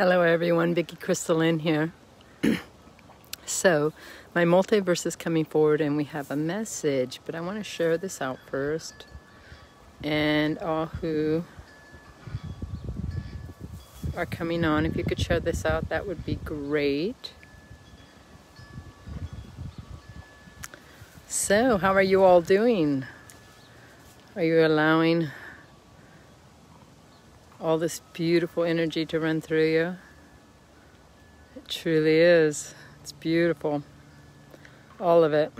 Hello everyone, Vickie Crystalynn here. so, my multiverse is coming forward and we have a message, but I want to share this out first. And all who are coming on, if you could share this out, that would be great. So, how are you all doing? Are you allowing all this beautiful energy to run through you. It truly is. It's beautiful. All of it.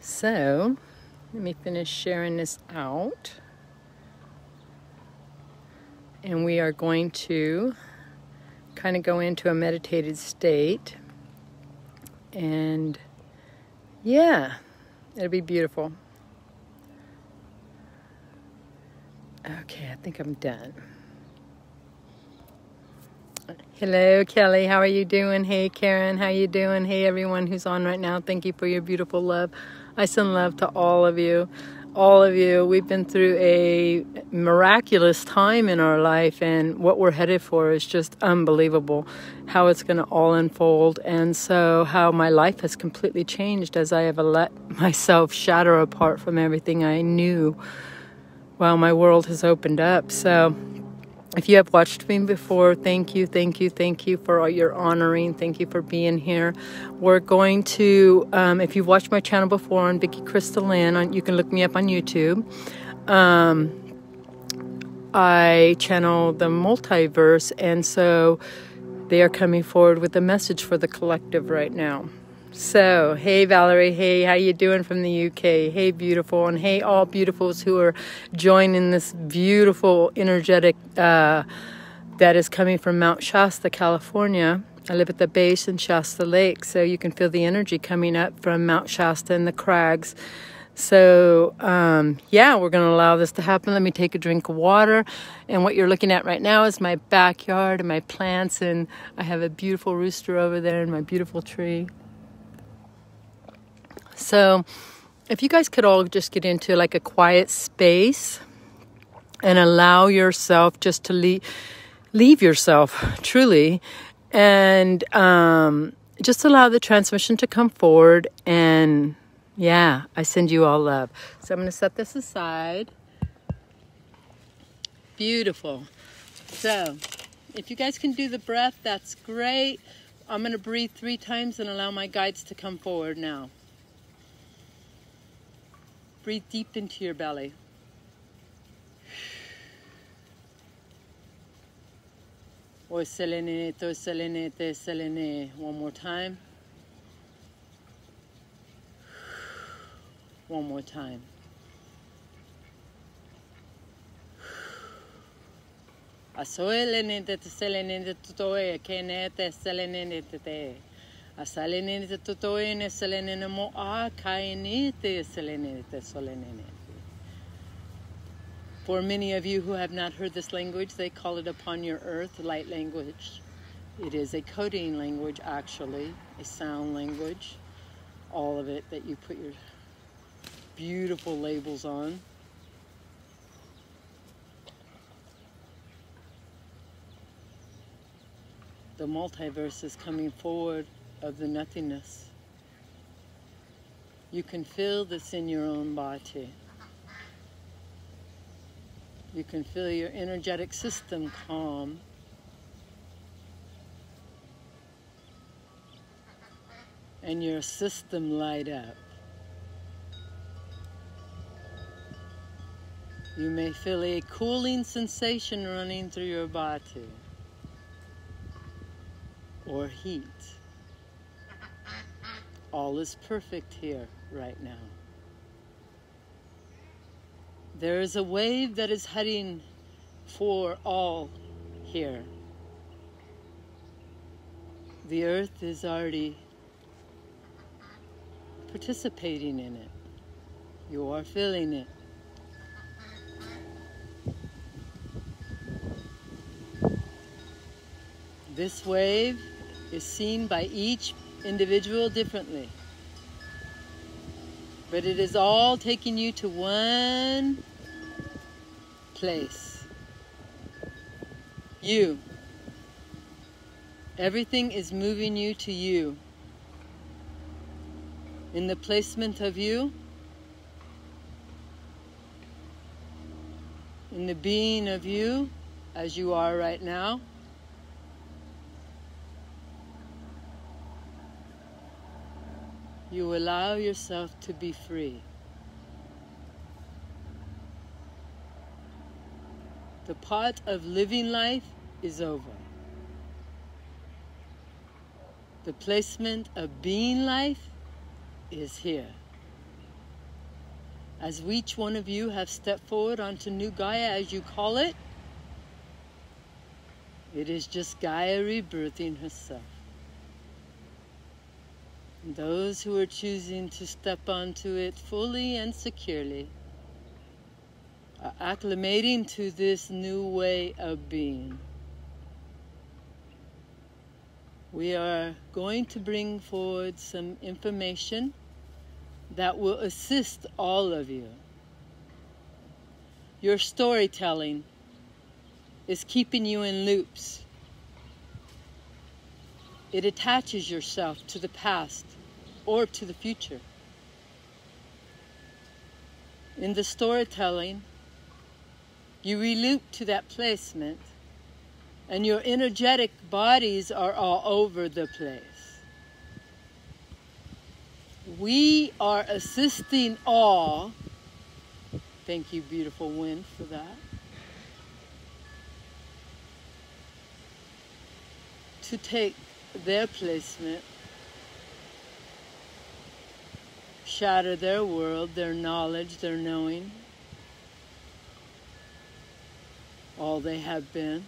So, let me finish sharing this out. And we are going to kind of go into a meditated state. And yeah, it'll be beautiful. Okay, I think I'm done. Hello, Kelly. How are you doing? Hey, Karen. How you doing? Hey, everyone who's on right now. Thank you for your beautiful love. I send love to all of you. All of you. We've been through a miraculous time in our life, and what we're headed for is just unbelievable. How it's going to all unfold, and so how my life has completely changed as I have let myself shatter apart from everything I knew wow, my world has opened up. So if you have watched me before, thank you, thank you, thank you for all your honoring. Thank you for being here. We're going to, um, if you've watched my channel before on Vickie Crystalynn, you can look me up on YouTube. Um, I channel the multiverse, and so they are coming forward with a message for the collective right now. So, hey Valerie, hey, how you doing from the UK? Hey beautiful, and hey all beautifuls who are joining this beautiful energetic uh, that is coming from Mount Shasta, California. I live at the base in Shasta Lake, so you can feel the energy coming up from Mount Shasta and the crags. So, um, yeah, we're going to allow this to happen. Let me take a drink of water. And what you're looking at right now is my backyard and my plants. And I have a beautiful rooster over there and my beautiful tree. So, if you guys could all just get into like a quiet space and allow yourself just to leave, leave yourself truly and um, just allow the transmission to come forward. And yeah, I send you all love. So, I'm going to set this aside. Beautiful. So, if you guys can do the breath, that's great. I'm going to breathe three times and allow my guides to come forward now. Breathe deep into your belly. One more time. One more time. Asoelene tutoe kene te selene totoene selene mo a kaine te selene te solene. For many of you who have not heard this language, they call it upon your earth light language. It is a coding language, actually, a sound language. All of it that you put your beautiful labels on. The multiverse is coming forward of the nothingness. You can feel this in your own body. You can feel your energetic system calm. And your system light up. You may feel a cooling sensation running through your body or heat. All is perfect here right now. There is a wave that is heading for all here. The earth is already participating in it. You are feeling it. This wave is seen by each individual differently. But it is all taking you to one place. You. Everything is moving you to you. In the placement of you, in the being of you as you are right now. You allow yourself to be free. The part of living life is over. The placement of being life is here. As each one of you have stepped forward onto New Gaia, as you call it, it is just Gaia rebirthing herself. Those who are choosing to step onto it fully and securely are acclimating to this new way of being. We are going to bring forward some information that will assist all of you. Your storytelling is keeping you in loops. It attaches yourself to the past or to the future. In the storytelling, you reloop to that placement, and your energetic bodies are all over the place we are assisting all. Thank you, beautiful wind, for that. To take their placement, shatter their world, their knowledge, their knowing, all they have been.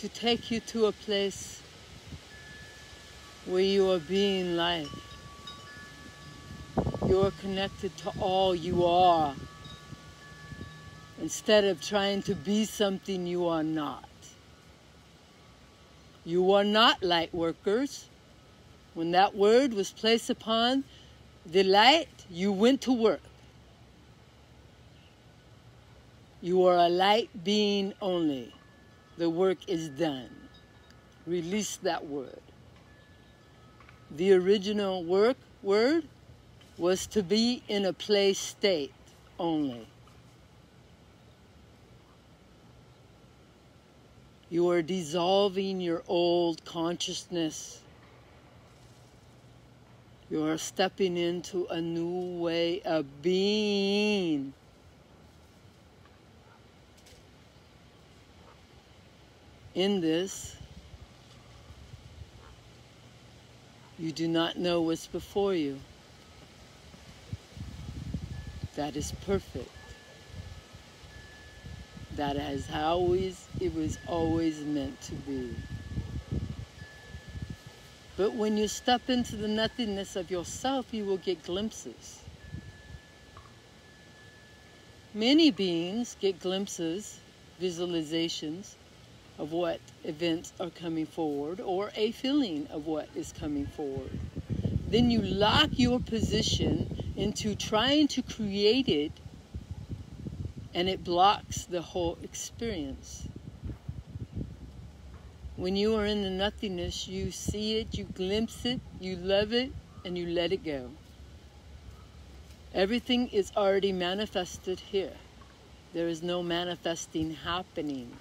to take you to a place where you are being life. You are connected to all you are instead of trying to be something you are not. You are not light workers. When that word was placed upon the light, you went to work. You are a light being only the work is done. Release that word. The original work word was to be in a play state only. You are dissolving your old consciousness. You are stepping into a new way of being. in this, you do not know what's before you. That is perfect. That how always, it was always meant to be. But when you step into the nothingness of yourself, you will get glimpses. Many beings get glimpses, visualizations, of what events are coming forward or a feeling of what is coming forward. Then you lock your position into trying to create it and it blocks the whole experience. When you are in the nothingness, you see it, you glimpse it, you love it, and you let it go. Everything is already manifested here. There is no manifesting happening.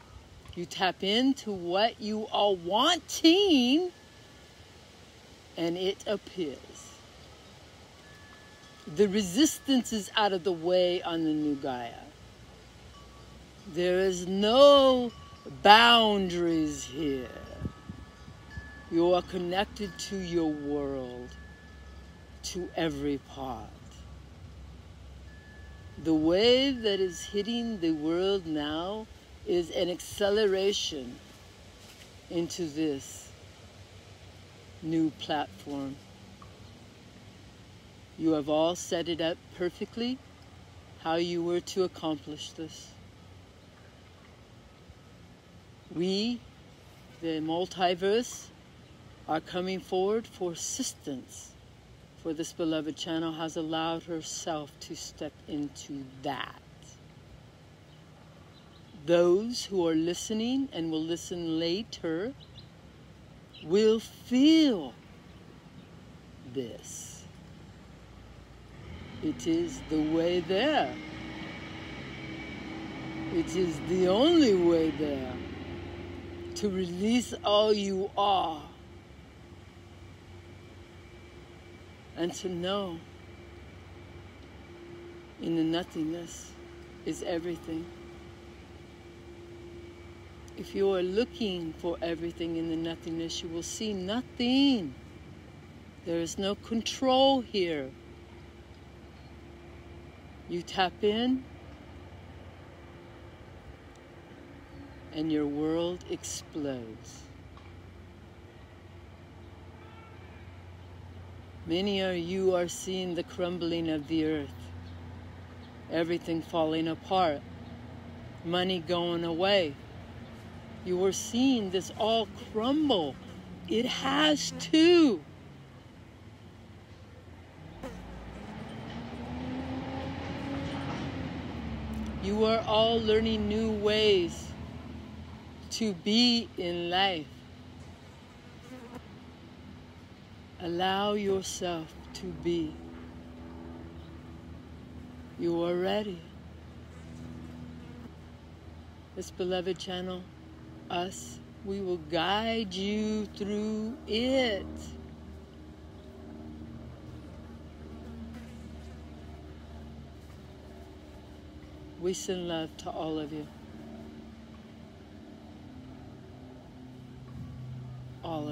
You tap into what you are wanting and it appears. The resistance is out of the way on the new Gaia. There is no boundaries here. You are connected to your world, to every part. The wave that is hitting the world now is an acceleration into this new platform. You have all set it up perfectly how you were to accomplish this. We, the multiverse, are coming forward for assistance For this beloved channel has allowed herself to step into that. Those who are listening and will listen later will feel this. It is the way there. It is the only way there to release all you are and to know in the nothingness is everything. If you are looking for everything in the nothingness, you will see nothing. There is no control here. You tap in, and your world explodes. Many of you are seeing the crumbling of the earth, everything falling apart, money going away. You are seeing this all crumble. It has to. You are all learning new ways to be in life. Allow yourself to be. You are ready. This beloved channel, us, we will guide you through it. We send love to all of you.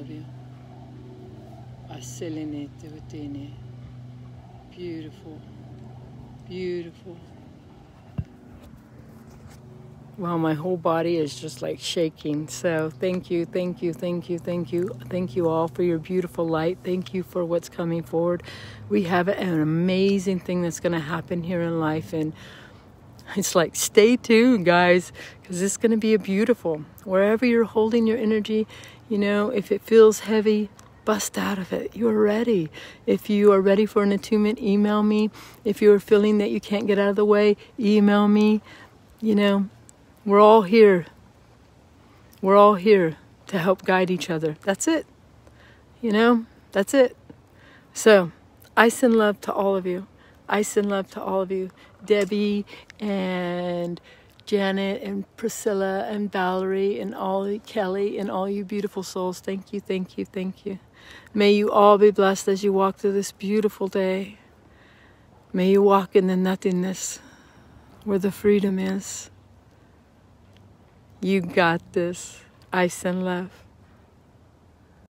You. Aselenete within Beautiful. Beautiful. Well, my whole body is just like shaking. So thank you, thank you, thank you, thank you. Thank you all for your beautiful light. Thank you for what's coming forward. We have an amazing thing that's going to happen here in life. And it's like, stay tuned, guys, because it's going to be a beautiful. Wherever you're holding your energy, you know, if it feels heavy, bust out of it. You're ready. If you are ready for an attunement, email me. If you're feeling that you can't get out of the way, email me. You know, we're all here. We're all here to help guide each other. That's it. You know, that's it. So, I send love to all of you. I send love to all of you. Debbie and Janet and Priscilla and Valerie and all Kelly and all you beautiful souls. Thank you, thank you, thank you. May you all be blessed as you walk through this beautiful day. May you walk in the nothingness where the freedom is. You got this. I send love.